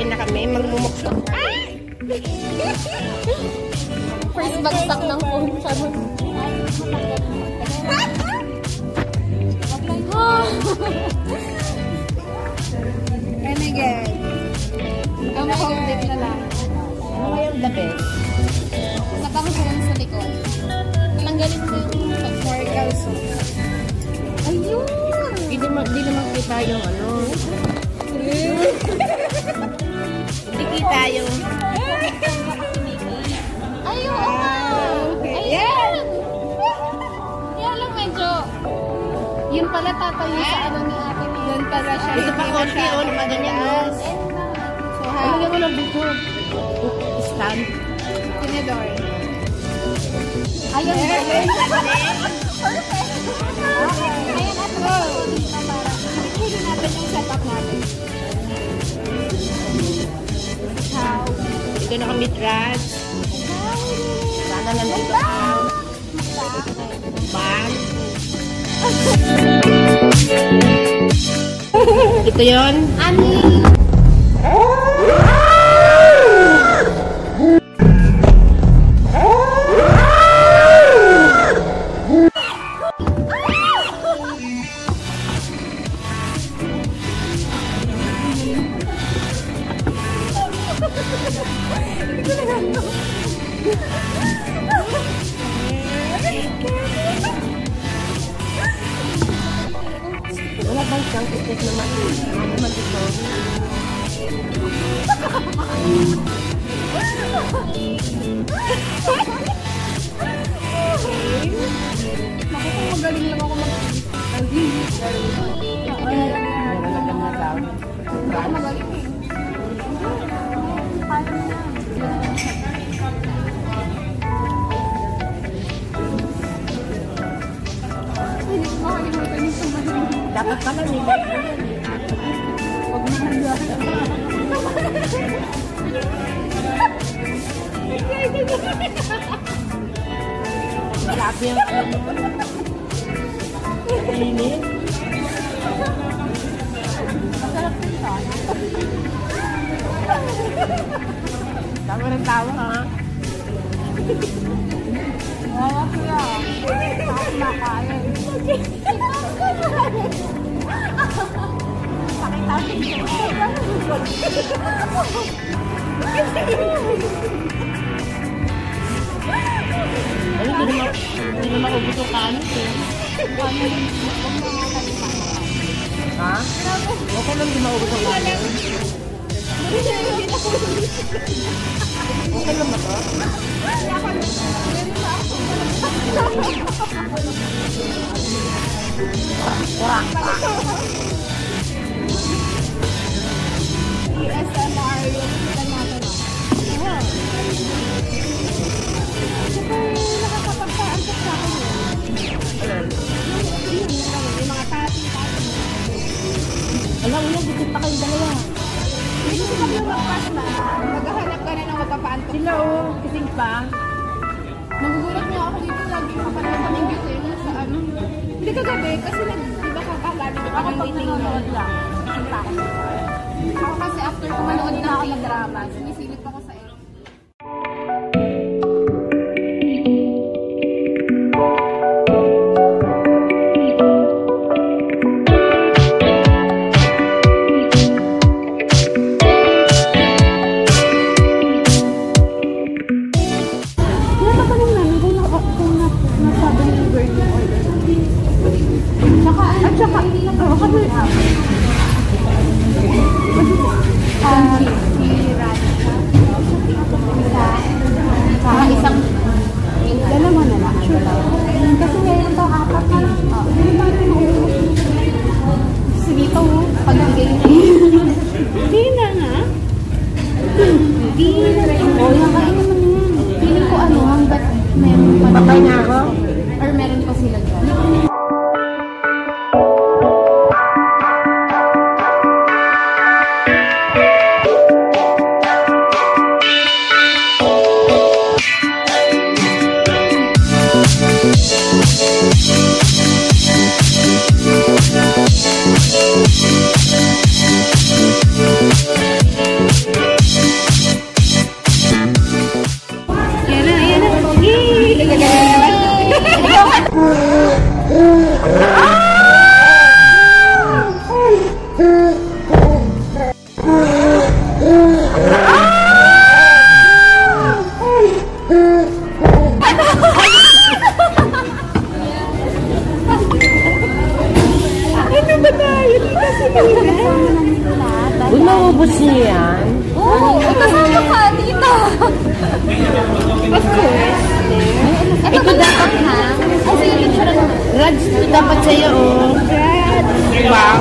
First bagsak ng phone siya. And again. Oh my Complete God. na lang. Ano yung the best? Nakakasalan sa likod. Tinanggalin ko yung More calcium. Ayun! Hindi naman kita yung ano. Yung... Ay, oo nga! Ayan! Kaya lang medyo... Yun pala tatayo sa ano ni ate Doon pala siya. Ito pa konti, oh, lima ganyan, oh. So, Ano ha? mo ng video? Stand. Tinidor. Ayun! Ayan. Ayun! Ayan at Kami, Raj. Sana nandito ka. Bang. Ito yon. Ani! Dapat pala nila. Huwag mo Grabe yung ano. Init. Tawa ng tawa ha. Wala siya. Ako makain. Ay, hindi naman, hindi naman ubus yung kanin eh. Ha? Okay lang di maubos yung kanin. Okay lang ba to? ASMR yung kita natin. ah. Saka nakakapagpaantok sa akin yun. Alam. Yung mga tati, tati. Alam, wala, dito pa kayong dalawa. Maghahanap ka na ng magpapaantok. Sila oh, kising pa. Nagugulat niya ako dito. Lagi kapanood kami gising sa ano. Hindi ka gabi kasi nag, di ba kakagabi ka Ako ng pag meeting nanonood mo. lang. Sinta ako. Kasi after ko manood ng K-drama, sinisilip ako Naubos niya yan? Oo, oh, kasama ka dito. of course. Ito dapat ha? Ay, sige, picture na naman. Rads, ito dapat sa'yo, oh. Rads. Wow.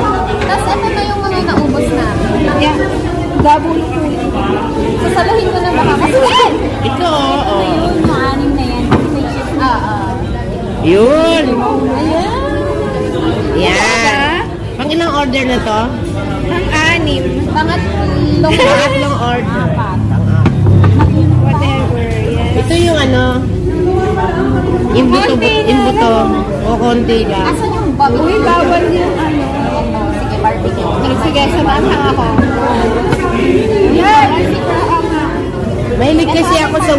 Tapos ito na yung mga naubos na. Yeah. Gabuli ko. Sasaluhin ko na baka kasi yan. Oh. Ito, oo. Ito na yun, yung anim na yan. Oo. Uh, Yun. Ayan. Yan. Pang ilang order na to? Pang-anim. Pangatlong Pangatlong order. Whatever. Yes. Ito yung ano, yung buto, yung buto. O, konti lang. Asan yung bubble? Uy, bawal yung ano. Sige, barbecue. Sige, samahan ako. Yan! Mahilig kasi ako sa